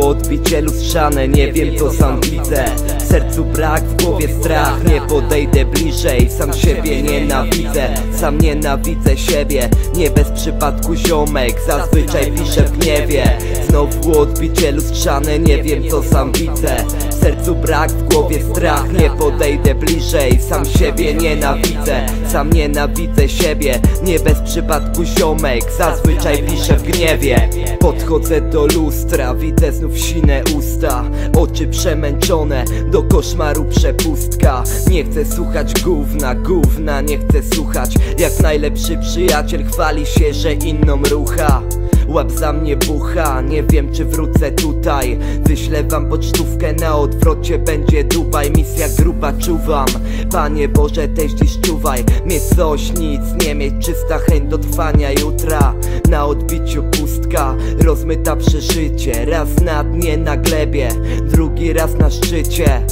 odbicie lustrzane Nie wiem co sam widzę. W sercu brak, w głowie strach Nie podejdę bliżej, sam siebie nienawidzę. Sam nienawidzę siebie Nie bez przypadku ziomek Zazwyczaj piszę w gniewie. Znowu odbicie lustrzane Nie wiem co sam widzę W sercu brak, w głowie strach. Nie podejdę bliżej, sam siebie nienawidzę Sam nienawidzę siebie. Nie bez przypadku ziomek Zazwyczaj piszę w gniewie. Podchodzę do lustra, widzę znów sine usta. Oczy przemęczone, do koszmaru przepustka. Nie chcę słuchać gówna, gówna Nie chcę słuchać. Jak najlepszy przyjaciel Chwali się, że inną rucha Łap za mnie bucha, nie wiem czy wrócę tutaj. Wyślę wam pocztówkę, na odwrocie będzie Dubaj. Misja gruba czuwam, Panie Boże też dziś czuwaj Mieć coś, nic, nie mieć. Czysta chęć do trwania jutra. Na odbiciu pustka, rozmyta przeżycie. Raz na dnie na glebie, drugi raz na szczycie.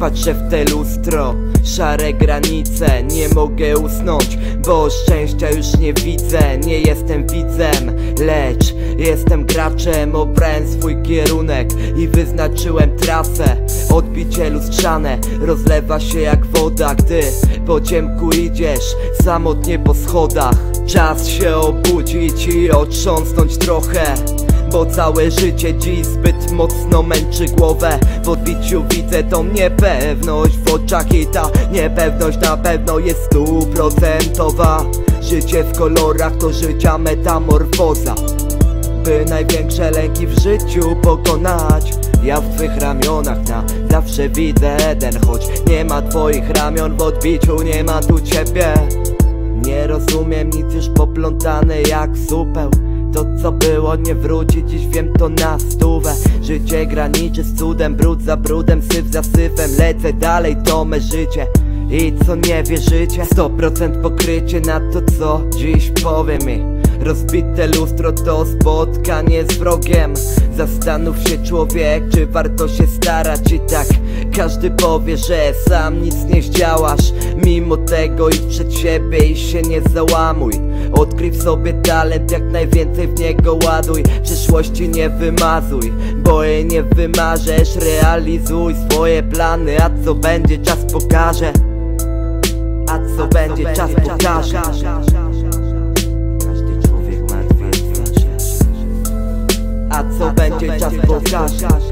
Patrzę w te lustro, szare granice Nie mogę usnąć, bo szczęścia już nie widzę. Nie jestem widzem, lecz jestem graczem. Obrałem swój kierunek i wyznaczyłem trasę. Odbicie lustrzane rozlewa się jak woda. Gdy po ciemku idziesz samotnie po schodach. Czas się obudzić i otrząsnąć trochę bo całe życie dziś zbyt mocno męczy głowę. W odbiciu widzę tą niepewność w oczach i ta niepewność na pewno jest stuprocentowa. Życie w kolorach to życia metamorfoza. By największe lęki w życiu pokonać ja w twych ramionach na zawsze widzę Eden Choć nie ma twoich ramion w odbiciu nie ma tu ciebie. Nie rozumiem nic już poplątane jak supeł to co było nie wróci, dziś wiem to na stówę. Życie graniczy z cudem, brud za brudem, syf za syfem. Lecę dalej, to me życie. I co nie wierzycie? 100% pokrycie na to co dziś powie mi Rozbite lustro to spotkanie z wrogiem. Zastanów się człowiek, czy warto się starać. I tak Każdy powie, że sam nic nie zdziałasz Mimo tego idź przed siebie i się nie załamuj Odkryj w sobie talent, jak najwięcej w niego ładuj. Przyszłości nie wymazuj, bo jej nie wymarzesz. Realizuj swoje plany, a co będzie czas pokaże. A co będzie czas pokaże. Każdy człowiek ma dwie twarze. A co będzie czas pokaże